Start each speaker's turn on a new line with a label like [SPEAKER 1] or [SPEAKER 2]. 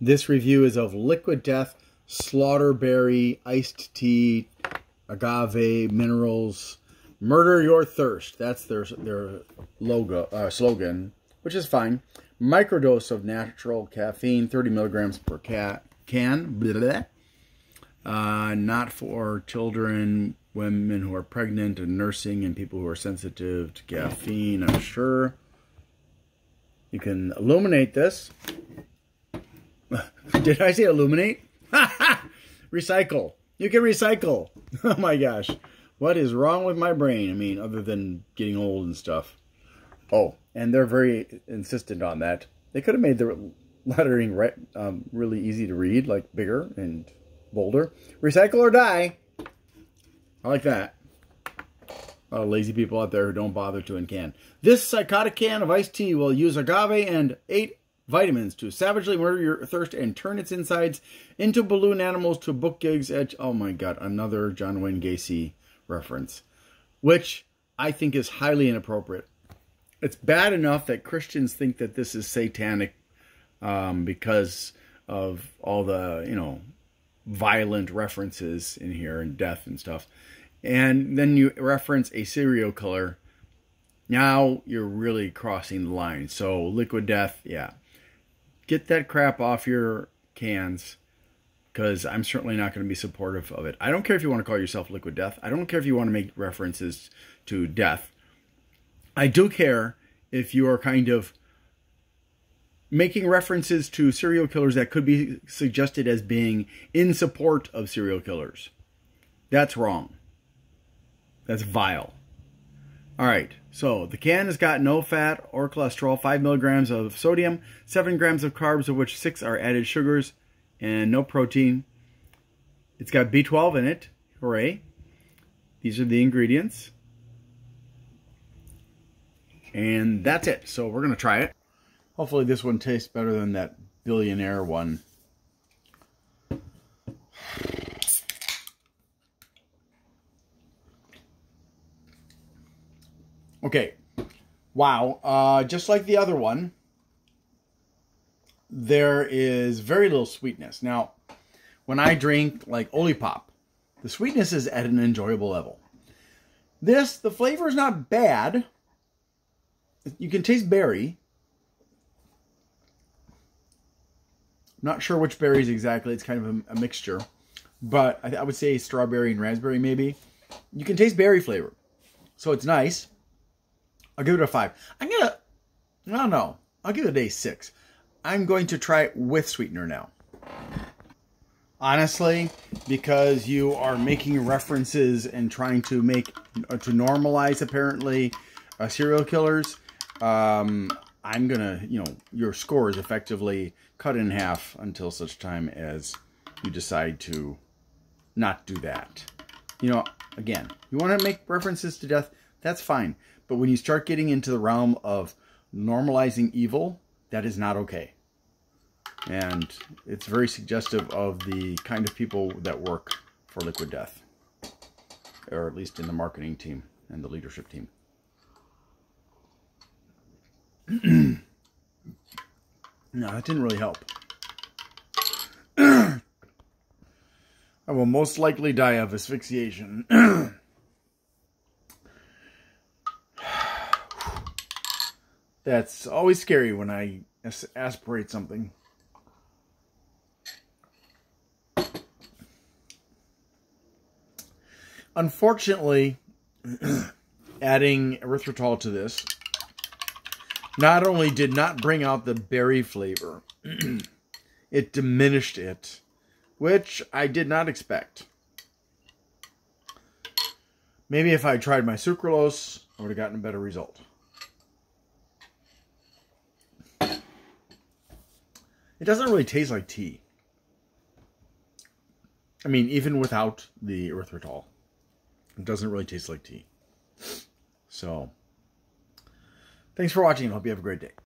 [SPEAKER 1] This review is of Liquid Death Slaughterberry Iced Tea Agave Minerals Murder Your Thirst. That's their their logo uh, slogan, which is fine. Microdose of natural caffeine, 30 milligrams per cat can. Blah, blah. Uh, not for children, women who are pregnant and nursing, and people who are sensitive to caffeine. I'm sure. You can illuminate this. Did I say illuminate? recycle. You can recycle. Oh my gosh. What is wrong with my brain? I mean, other than getting old and stuff. Oh, and they're very insistent on that. They could have made the lettering re um, really easy to read, like bigger and bolder. Recycle or die. I like that. A lot of lazy people out there who don't bother to can. This psychotic can of iced tea will use agave and eight vitamins to savagely murder your thirst and turn its insides into balloon animals to book gigs at oh my god another john wayne gacy reference which i think is highly inappropriate. It's bad enough that christians think that this is satanic um, because of all the you know violent references in here and death and stuff. And then you reference a serial killer. Now you're really crossing the line. So liquid death yeah get that crap off your cans because I'm certainly not going to be supportive of it. I don't care if you want to call yourself Liquid Death. I don't care if you want to make references to death. I do care if you are kind of making references to serial killers that could be suggested as being in support of serial killers. That's wrong. That's vile. All right, so the can has got no fat or cholesterol, 5 milligrams of sodium, 7 grams of carbs, of which 6 are added sugars, and no protein. It's got B12 in it. Hooray. These are the ingredients. And that's it. So we're going to try it. Hopefully this one tastes better than that billionaire one. Okay. Wow. Uh, just like the other one, there is very little sweetness. Now, when I drink like Olipop, the sweetness is at an enjoyable level. This, the flavor is not bad. You can taste berry. Not sure which berries exactly. It's kind of a, a mixture. But I, I would say strawberry and raspberry maybe. You can taste berry flavor. So it's nice. I'll give it a five. I'm gonna, I don't know. I'll give it a six. I'm going to try it with sweetener now. Honestly, because you are making references and trying to make uh, to normalize apparently uh, serial killers. Um, I'm gonna, you know, your score is effectively cut in half until such time as you decide to not do that. You know, again, you want to make references to death, that's fine. But when you start getting into the realm of normalizing evil, that is not okay. And it's very suggestive of the kind of people that work for Liquid Death, or at least in the marketing team and the leadership team. no, that didn't really help. I will most likely die of asphyxiation. That's always scary when I aspirate something. Unfortunately, adding erythritol to this not only did not bring out the berry flavor, it diminished it, which I did not expect. Maybe if I tried my sucralose, I would have gotten a better result. It doesn't really taste like tea. I mean, even without the erythritol, it doesn't really taste like tea. So, thanks for watching. Hope you have a great day.